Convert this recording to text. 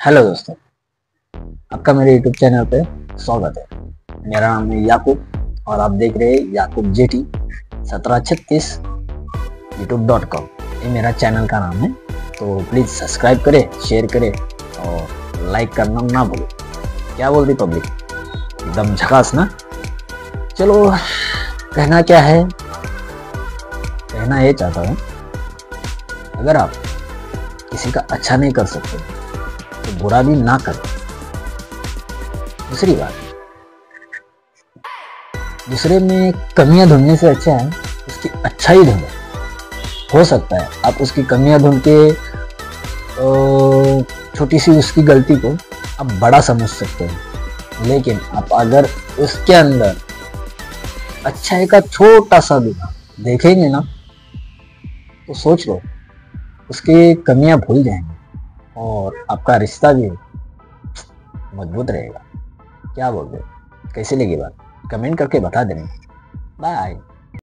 Hello दोस्तों, आपका मेरे यूट्यूब चैनल पे स्वागत है। मेरा नाम है याकूब और आप देख रहे हैं याकूब जेटी, सत्रह छत्तीस यूट्यूब डॉट कॉम ये मेरा चैनल का नाम है तो प्लीज़ सब्सक्राइब करें शेयर करें और लाइक करना ना भूलें। क्या बोल रही पब्लिक एकदम झकास ना? चलो, कहना क्या है? कहना ये चाहता हूँ, अगर आप किसी का अच्छा नहीं कर सकते तो बुरा भी ना करें। दूसरी बात। दूसरे में कमियाँ ढूँढने से अच्छा है, उसकी अच्छाई ढूंढे। हो सकता है आप उसकी कमियाँ ढूंढ के छोटी सी उसकी गलती को आप बड़ा समझ सकते हैं। लेकिन आप अगर उसके अंदर अच्छाई का छोटा सा भी देखेंगे ना तो सोच लो, उसकी कमियाँ भूल जाएँगे। और आपका रिश्ता भी मज़बूत रहेगा। क्या बोल रहे कैसे लगी बात? कमेंट करके बता देना। बाय